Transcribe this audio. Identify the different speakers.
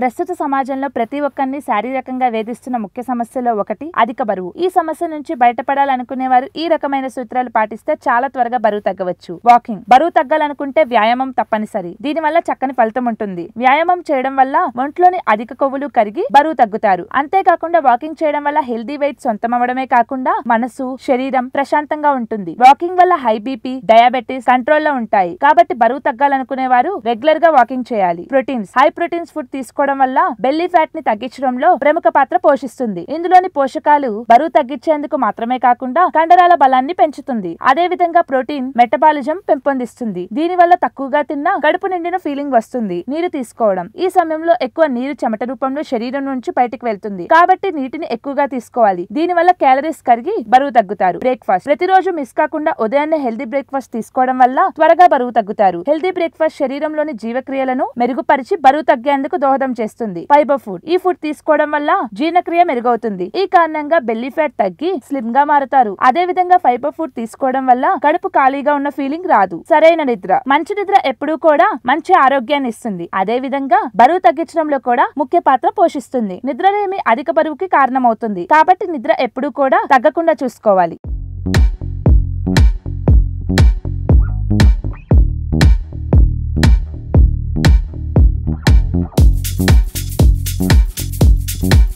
Speaker 1: ప్రస్తుత సమాజంలో ప్రతి ఒక్కరిని శారీరకంగా వేధిస్తున్న ముఖ్య సమస్యలో ఒకటి అధిక బరువు. ఈ సమస్య నుంచి బయటపడాలనుకునే వారు ఈ రకమైన సూత్రాలు పాటిస్తే చాలా త్వరగా బరువు తగ్గవచ్చు. వాకింగ్. బరువు తగ్గాలనుకుంటే వ్యాయామం తప్పనిసరి. దీని వల్ల చక్కని ఫలితం ఉంటుంది. వ్యాయామం చేయడం వల్ల ఒంట్లోని అధిక కొవ్వులు కరిగి బరువు తగ్గుతారు. అంతేకాకుండా వాకింగ్ చేయడం వల్ల హెల్దీ వెయిట్ సొంతం అవడమే కాకుండా మనసు శరీరం ప్రశాంతంగా ఉంటుంది. వాకింగ్ వల్ల హై బీపీ డయాబెటీస్ కంట్రోల్లో ఉంటాయి. కాబట్టి బరువు తగ్గాలనుకునే వారు రెగ్యులర్గా వాకింగ్ చేయాలి. ప్రోటీన్స్. హై ప్రోటీన్స్ ఫుడ్ తీసుకోవడం వల్ల బెల్లీ ఫ్యాట్ని తగ్గించడంలో ప్రముఖ పాత్ర పోషిస్తుంది. ఇందులోని పోషకాలు బరువు తగ్గించేందుకు మాత్రమే కాకుండా కండరాల బలాన్ని పెంచుతుంది. అదే విధంగా ప్రోటీన్ మెటబాలిజం పెంపొందిస్తుంది. దీని వల్ల తక్కువగా తిన్నా కడుపు నిండిన ఫీలింగ్ వస్తుంది. నీరు తీసుకోవడం. ఈ సమయంలో ఎక్కువ నీరు చెమట రూపంలో శరీరం నుంచి బయటకు వెళ్తుంది. కాబట్టి నీటిని ఎక్కువగా తీసుకోవాలి. దీని వల్ల క్యాలరీస్ కరిగి బరువు తగ్గుతారు. బ్రేక్ఫాస్ట్. ప్రతిరోజు మిస్ కాకుండా ఉదయాన్నే హెల్దీ బ్రేక్ఫాస్ట్ తీసుకోవడం వల్ల త్వరగా బరువు తగ్గుతారు. హెల్దీ బ్రేక్ఫాస్ట్ శరీరంలోని జీవక్రియలను మెరుగుపరిచి బరువు తగ్గేందుకు దోహదం చేస్తుంది. ఫైబర్ ఫుడ్ ఈ ఫుడ్ తీసుకోవడం వల్ల జీర్ణక్రియ మెరుగవుతుంది. ఈ కారణంగా బెల్లీ ఫ్యాట్ తగ్గి స్లిమ్గా మారుతారు. అదే విధంగా ఫైబర్ ఫుడ్ తీసుకోవడం వల్ల కడుపు ఖాళీగా ఉన్న ఫీలింగ్ రాదు. సరైన నిద్ర. మంచి నిద్ర ఎప్పుడూ కూడా మంచి ఆరోగ్యాన్ని ఇస్తుంది. అదే విధంగా బరువు తగ్గించడంలో కూడా ముఖ్య పాత్ర పోషిస్తుంది. నిద్రలేమి అధిక బరువుకి కారణమవుతుంది. కాబట్టి నిద్ర ఎప్పుడూ కూడా తగ్గకుండా చూసుకోవాలి. Facebook.